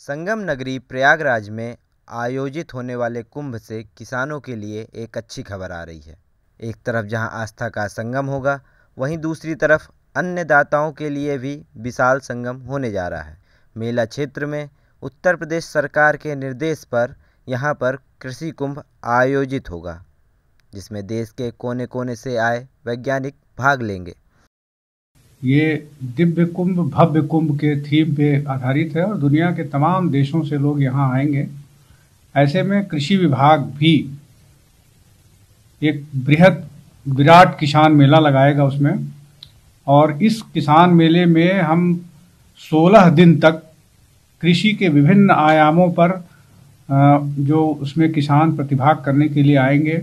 संगम नगरी प्रयागराज में आयोजित होने वाले कुंभ से किसानों के लिए एक अच्छी खबर आ रही है। एक तरफ़ जहाँ आस्था का संगम होगा, वहीं दूसरी तरफ़ अन्य दाताओं के लिए भी विशाल संगम होने जा रहा है। मेला क्षेत्र में उत्तर प्रदेश सरकार के निर्देश पर यहाँ पर कृषि कुंभ आयोजित होगा, जिसमें देश के कोने कोने से आए वैज्ञानिक भाग लेंगे। ये दिव्य कुंभ, भव्य कुंभ के थीम पे आधारित है और दुनिया के तमाम देशों से लोग यहाँ आएँगे। ऐसे में कृषि विभाग भी एक बृहद, विराट किसान मेला लगाएगा उसमें। और इस किसान मेले में हम 16 दिन तक कृषि के विभिन्न आयामों पर जो उसमें किसान प्रतिभाग करने के लिए आएँगे।